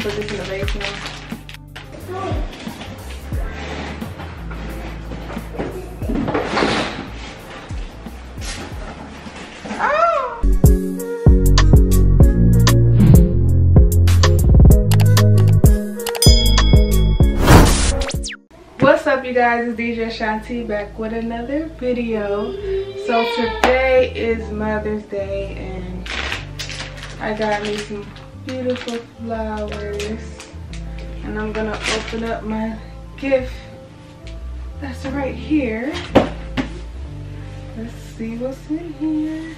put this in the vase now. Ah! What's up you guys, it's Dijah Shanti back with another video. So today is Mother's Day and I got me some beautiful flowers and I'm gonna open up my gift that's right here. Let's see what's in here.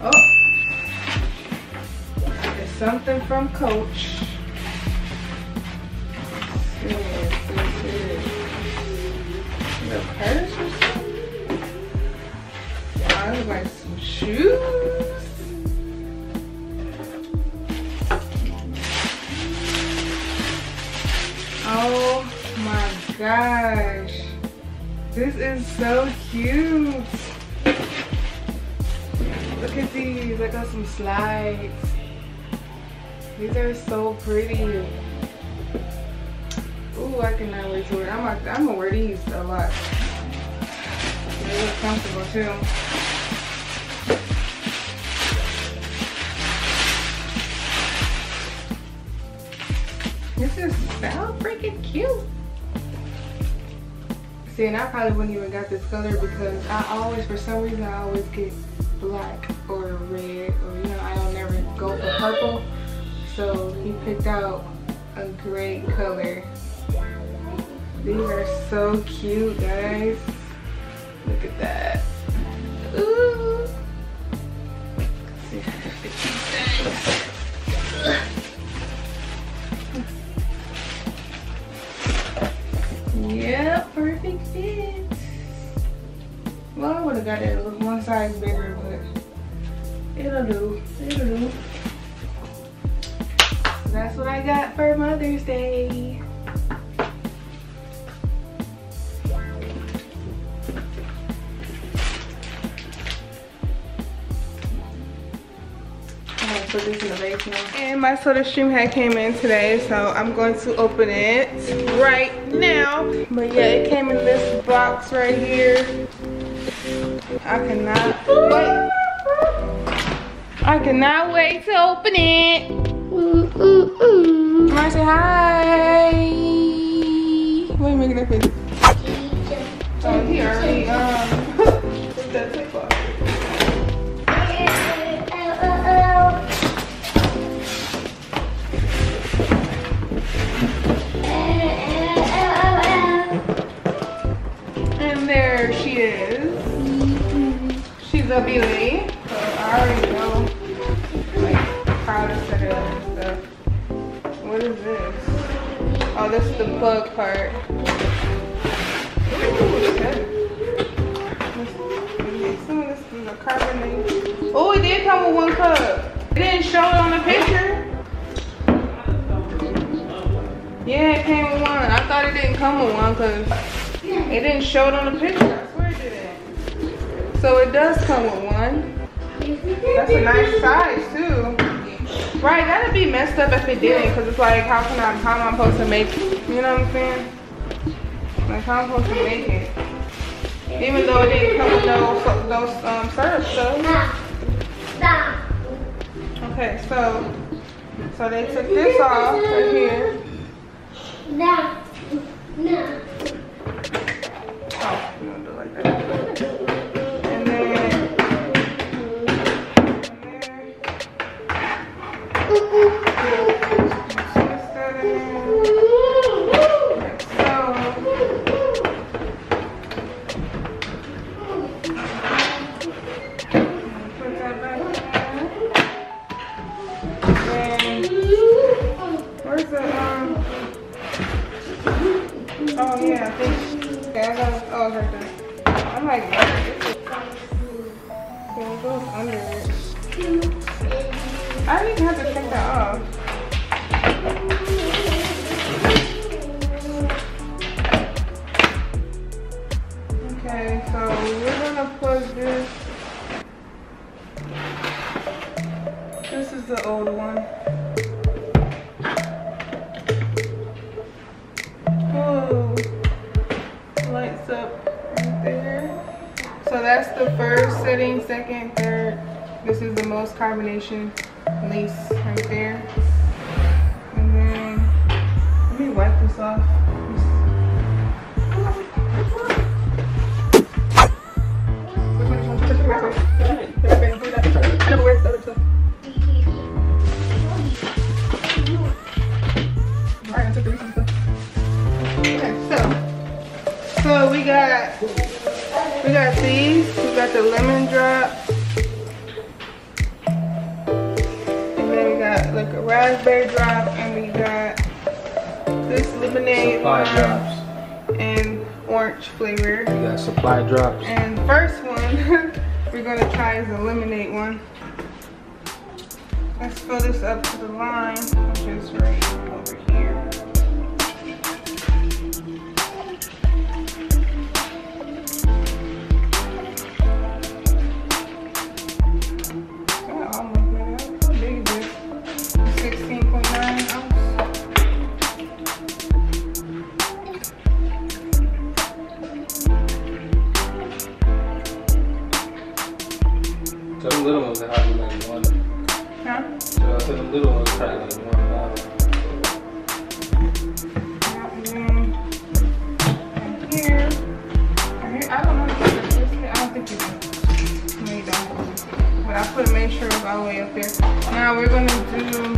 Oh, it's something from Coach. Shoes. Oh my gosh. This is so cute. Look at these. I got some slides. These are so pretty. Ooh, I cannot wait to wear. I'm I'm gonna wear these a lot. They look comfortable too. This is so freaking cute. See, and I probably wouldn't even got this color because I always, for some reason, I always get black or red or, you know, I don't never go for purple. So he picked out a great color. These are so cute, guys. Look at that. Ooh. See. Got it a little one size bigger, but it'll do. It'll do. That's what I got for Mother's Day. This in the. And my soda stream hat came in today, so I'm going to open it right now. But yeah, it came in this box right here. I cannot wait. I cannot wait to open it. Ooh, ooh, ooh. Come say hi. Why are you making that face? Oh, he already, um, Beauty. So I already know like how to set it up and stuff. What is this? Oh, this is the plug part. Oh, it did come with one cup. It didn't show it on the picture. Yeah, it came with one. I thought it didn't come with one because it didn't show it on the picture. So it does come with one. That's a nice size too. Right, that'd be messed up if it didn't, cause it's like, how can I, how am I supposed to make it? You know what I'm saying? Like, how am I supposed to make it? Even though it didn't come with those, those um, syrup stuff. Okay, so, so they took this off right here. No, no. I pudding, second, third. This is the most combination least right there. And then, let me wipe this off. So we got we got these. We got the lemon drop. And then we got like a raspberry drop and we got this lemonade Supply one drops. and orange flavor. We got supply drops. And first one we're gonna try is the lemonade one. Let's fill this up to the line, which is right over here. I put it's all the way up there. Now we're gonna do.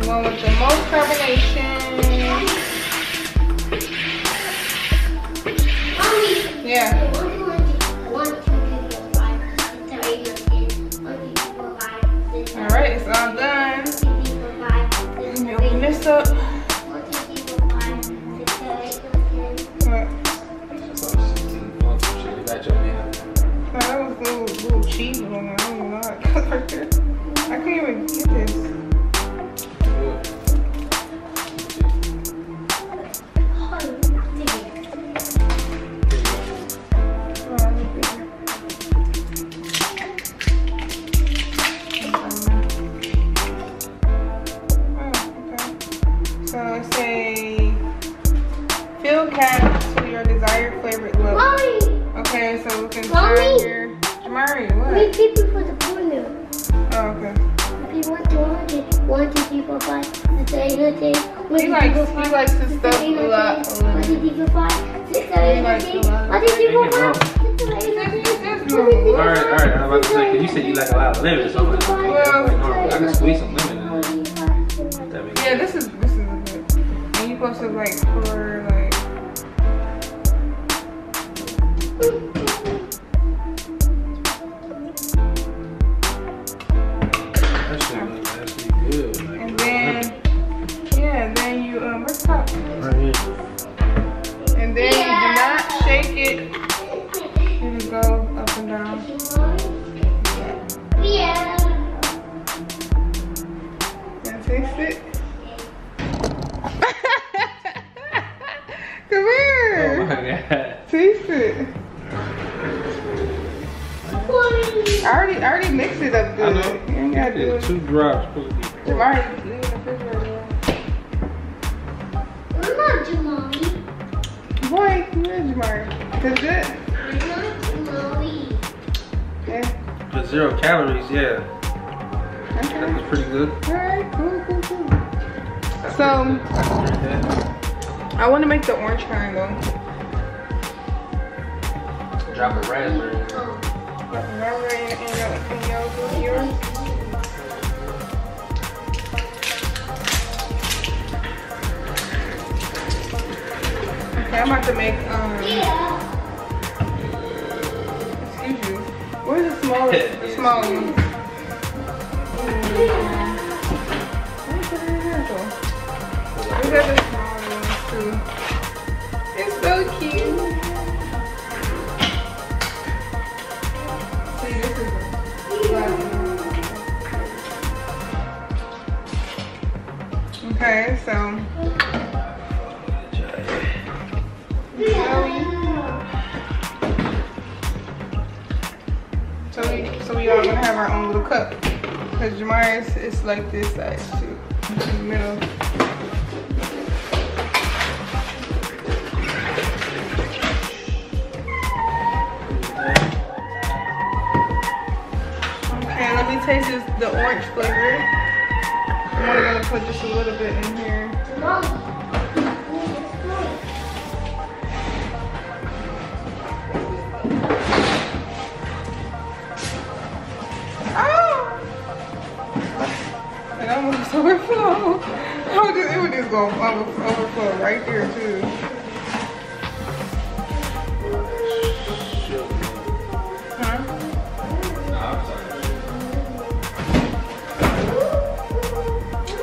the One with the most carbonation. Yeah. All right, it's all done. me open this up. Likes ten. a lot. One, two, three, four, Make it five, roll. six, seven, eight, nine, ten. This- this One, two, roll. three, Alright, alright, I'm about to say, cause you said you like a lot of lemon, so I'm like, Well. I can squeeze some lemon in One, there. two, five, six, seven, That makes Yeah, this is this is good. And you supposed to like pour Taste it. I already, I already mixed it up I good. know. You ain't gotta do it. two drops. supposed to be four. Jamari, leave it in the refrigerator. I'm not mommy. Boy, you is Jamari. Is it? I'm not mommy. Yeah. But zero calories, yeah. Okay. That was pretty good. Alright, cool, cool, cool. So, I want to make the orange though. Drop a raspberry. in there. Remember in, in, your, in? Okay, I'm about to make, um, Yeah. excuse you. Where's the smallest, the small one? Where's the Okay, so. So we, so we all gonna have our own little cup. Cause Jamari's is like this size too, in the middle. Okay, let me taste this, the orange flavor. Put just a little bit in here. Mom. Oh! And almost overflow. I would just, it would just go over, overflow right there too.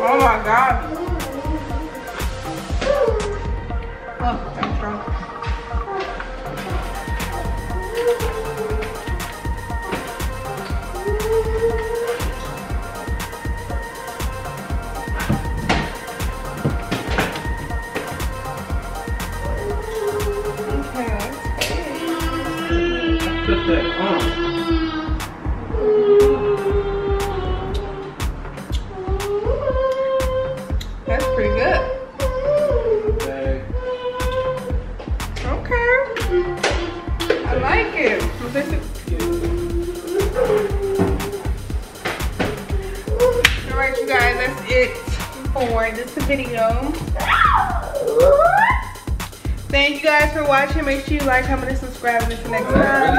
Oh my god. Oh, I'm drunk. Guys for watching. Make sure you like, comment, and subscribe. Until next time.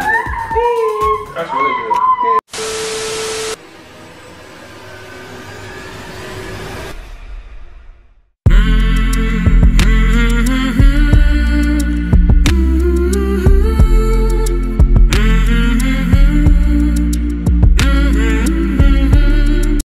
Peace. That's really good.